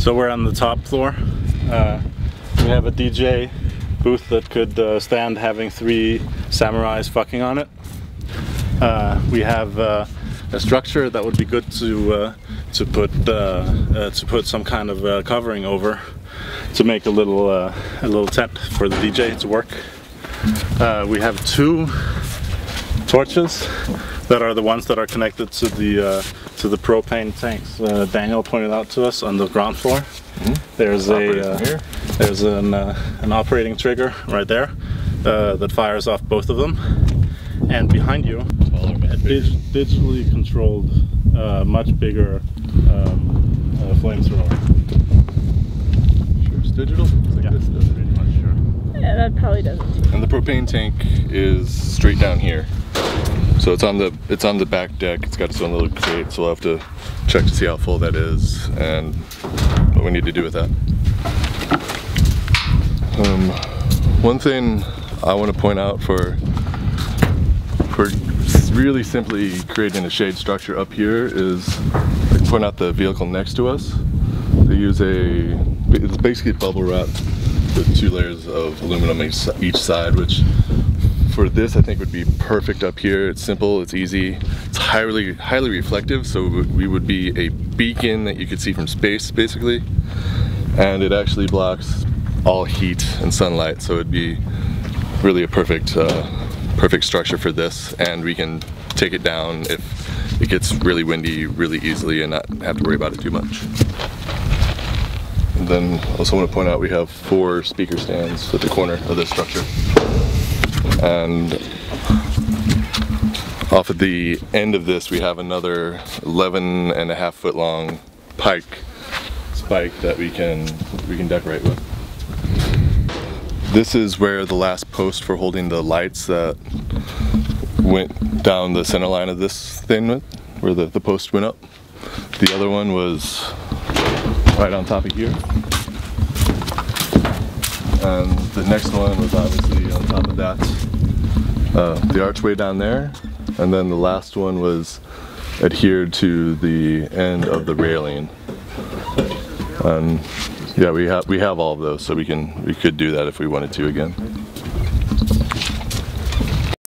So we're on the top floor. Uh, we have a DJ booth that could uh, stand having three samurais fucking on it. Uh, we have uh, a structure that would be good to uh, to put uh, uh, to put some kind of covering over to make a little a little tent for the DJ to work. We have two torches that are the ones that are connected to the uh, to the propane tanks. Uh, Daniel pointed out to us on the ground floor. There's a uh, there's an uh, an operating trigger right there uh, that fires off both of them, and behind you, a dig- digitally controlled, uh, much bigger um, uh, flamethrower. Sure, it's digital. It's like Yeah, this stuff. pretty much sure. Yeah, that probably doesn't. And the propane tank is straight down here. So it's on the it's on the back deck. It's got its own little crate, so we'll have to check to see how full that is and what we need to do with that. Um, one thing I want to point out for for really simply creating a shade structure up here is point out the vehicle next to us. They use a it's basically bubble wrap with two layers of aluminum each, each side, which for this I think would be perfect up here. It's simple, it's easy, it's highly highly reflective, so we would be a beacon that you could see from space basically, and it actually blocks all heat and sunlight, so it'd be really a perfect uh, perfect structure for this, and we can take it down if it gets really windy really easily and not have to worry about it too much. And then also want to point out we have four speaker stands at the corner of this structure. And off at the end of this we have another 11 and a half foot long pike spike that we can we can decorate with. This is where the last post for holding the lights that went down the center line of this thing went, where the, the post went up. The other one was right on top of here. And the next one was obviously on top of that, uh, the archway down there. And then the last one was adhered to the end of the railing. And yeah, we have we have all of those, so we can we could do that if we wanted to again.